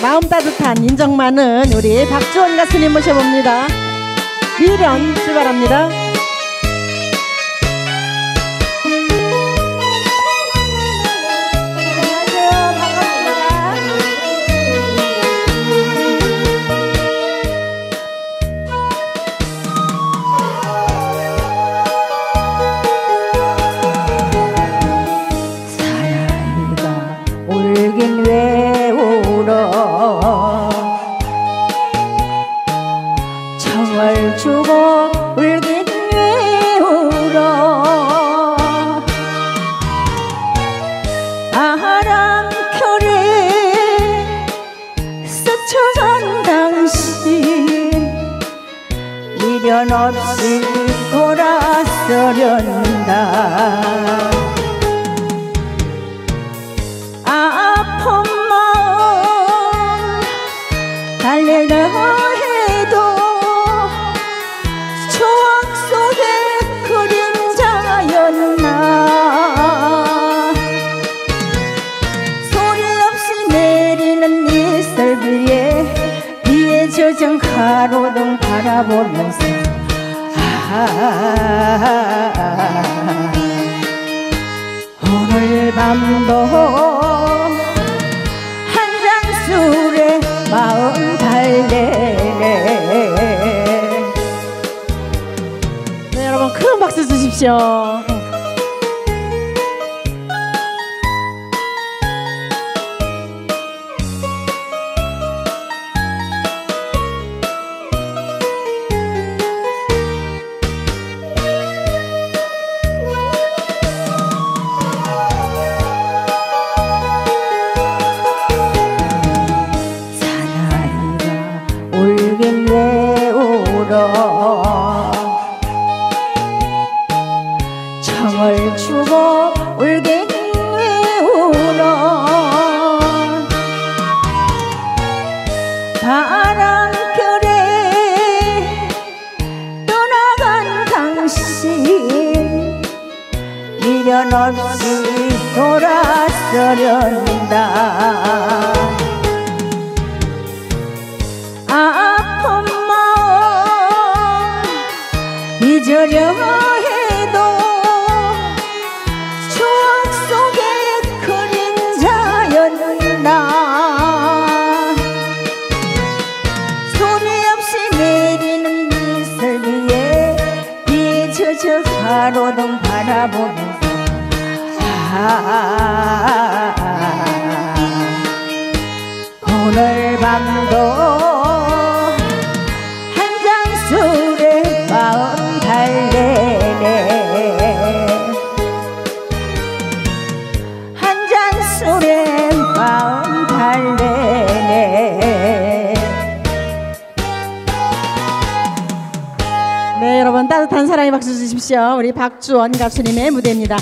마음 따뜻한 인정 많은 우리 박주원 가수님 모셔봅니다. 미련 출발합니다. 미련 없이 돌아서련다. 아픈 마음 달래려 해도 추억 속의 그림자였나. 소리 없이 내리는 이슬비에 비에 젖은 가로등 바라보면서 아 오늘 밤도 한잔 술에 마음 달래네 네, 여러분 큰 박수 주십시오. 울긴 왜 울어. 청을 주고 울긴 왜 울어. 바람결에 떠나간 당신 미련 없이 돌아서련다 잊으려 해도 추억 속의 그림자였나. 소리 없이 내리는 이슬 위에 젖어 가로등 바라보면서. 아 오늘 밤도 네, 여러분 따뜻한 사랑의 박수 주십시오. 우리 박주원 가수님의 무대입니다.